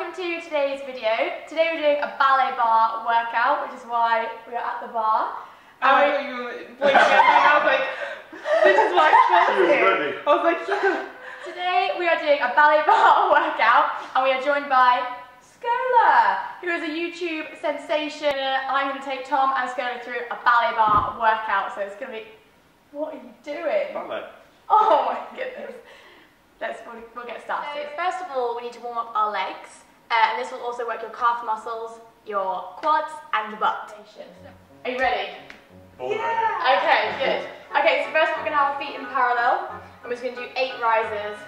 welcome to today's video. Today we're doing a ballet barre workout, which is why we're at the barre. Oh, I thought um, you were pointing at me and I was like, this is my spot She here. ready. I was like, yeah. today we are doing a ballet barre workout, and we are joined by Scola, who is a YouTube sensation. I'm going to take Tom and Scola through a ballet barre workout, so it's going to be. What are you doing? Ballet. Oh my goodness. Let's we'll, we'll get So started. first of all, we need to warm up our legs, uh, and this will also work your calf muscles, your quads, and your butt. Are you ready? All ready. Okay, good. Okay, so first we're going to have our feet in parallel, and we're just going to do eight rises.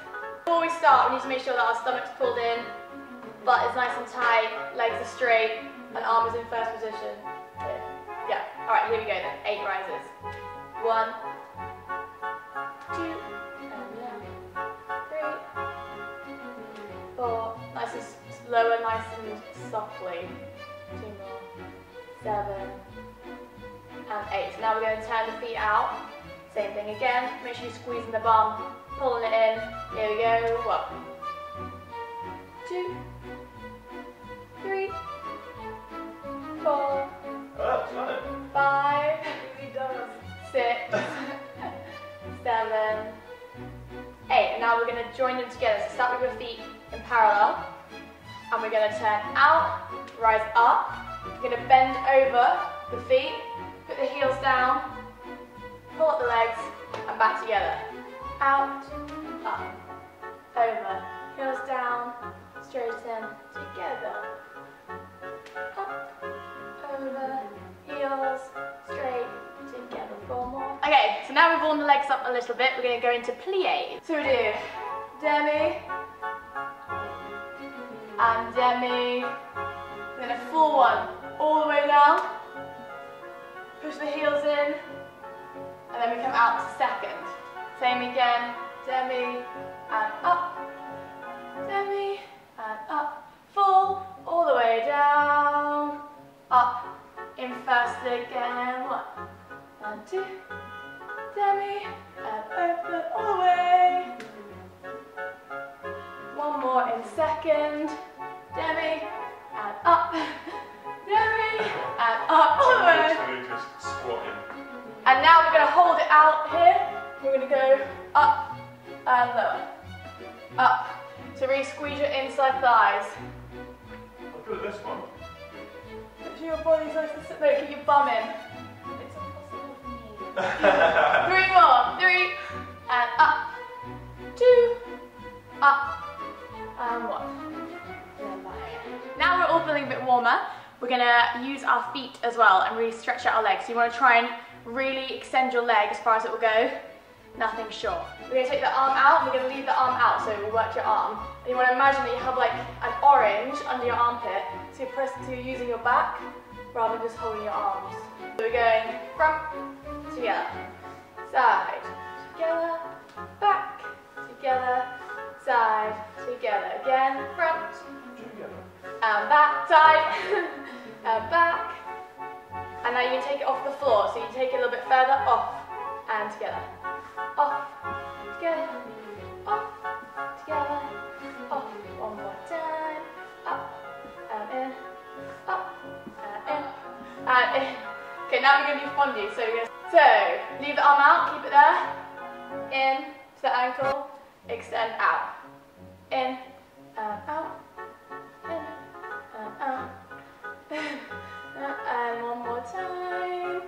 Before we start, we need to make sure that our stomach's pulled in, butt is nice and tight, legs are straight, and arm is in first position. Here. Yeah. All right, here we go then. Eight rises. One, two, nice and softly. Two more. Seven and eight. So now we're going to turn the feet out. Same thing again. Make sure you're squeezing the bum, pulling it in. Here we go. One, two, three, four, Oh, that's done it. five, six, seven, eight. And now we're going to join them together. So start with your feet in parallel. And we're going to turn out, rise up. We're going to bend over the feet, put the heels down, pull up the legs, and back together. Out, up, over, heels down, straighten, together. Up, over, heels, straight, together. Four more. Okay, so now we've warmed the legs up a little bit, we're going to go into plie. So we do demi, and demi, then a full one, all the way down. Push the heels in, and then we come out to second. Same again, demi, and up, demi, and up. Full, all the way down, up, in first again. One, and two, demi, and open all the way. One more in second, up all the way. Literally just squatting. And now we're going to hold it out here. We're going to go up and lower. Up. So really squeeze your inside thighs. I'll do at this one. Make your body's nice and sit there. Keep your bum in. It's impossible for me. Three more. Three. And up. Two. Up. And one. And then back. Now we're all feeling a bit warmer. We're gonna use our feet as well and really stretch out our legs. So you wanna try and really extend your leg as far as it will go. Nothing short. We're gonna take the arm out and we're gonna leave the arm out so we work your arm. And you wanna imagine that you have like an orange under your armpit. So you're pressing, so you're using your back rather than just holding your arms. So we're going front, together, side, together, back, together, side, together. Again, front, together. and back, side, and back. And now you can take it off the floor. So you take it a little bit further, off, and together. Off, together, off, together, off. One more time. Up, and in, up, and in, and in. Okay, now we're going to do fondu. So we're to, so leave the arm out, keep it there. In to the ankle, extend out. In, and out. And one more time.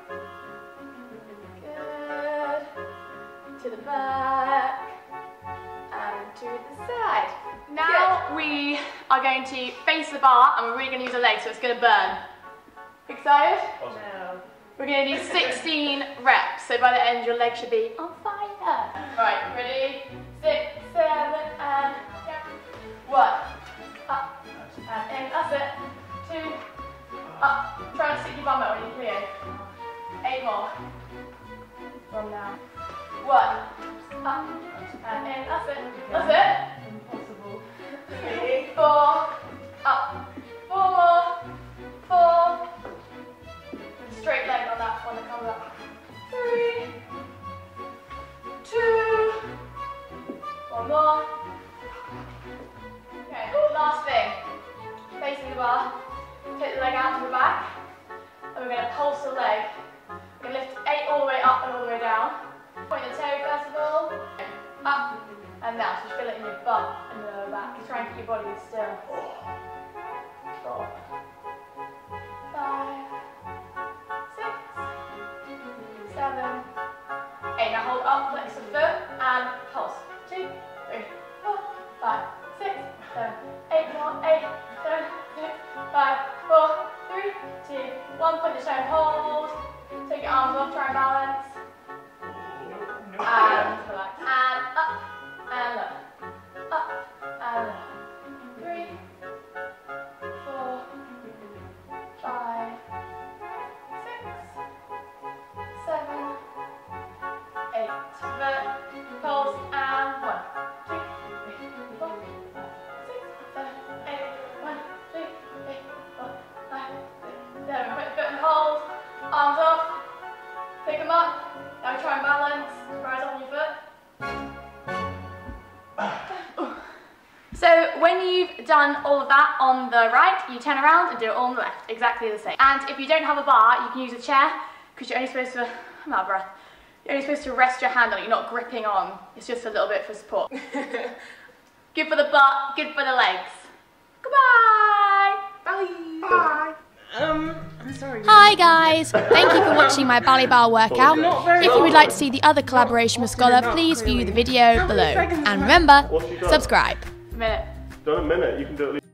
Good. To the back. And to the side. Now we are going to face the barre and we're really going to use our legs so it's going to burn. Excited? Awesome. We're going to do 16 reps, so by the end your leg should be on fire. Right, ready? Six, seven, and. One, up, and in, that's it. Two, up. Try and stick your bum out when you clear. Eight more. From now. One, up, and in, that's it. That's it. Impossible. Three, four, up. Four more. Four, straight leg on that one that comes up. Three, two, one more. Okay, last thing. Put the leg out to the back. And we're going to pulse the leg. We're going to lift eight all the way up and all the way down. Point the toe first of all. Up and down. So feel it in your butt and the lower back. Just try and keep your body still. Stop. Five, six, seven, eight. Now hold up, flex the foot and pulse. One. Put the stone, hold. You've done all of that on the right, you turn around and do it all on the left, exactly the same. And if you don't have a barre, you can use a chair, because you're only supposed to, I'm out of breath, you're only supposed to rest your hand on it, you're not gripping on, it's just a little bit for support. good for the butt, good for the legs. Goodbye! Bye. Bye. Um, I'm sorry. Hi guys! Thank you for watching my ballet barre workout. If you would like to see the other collaboration with Scola, please view the video below. And remember, subscribe. Done a minute, you can do it.